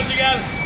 obrigado.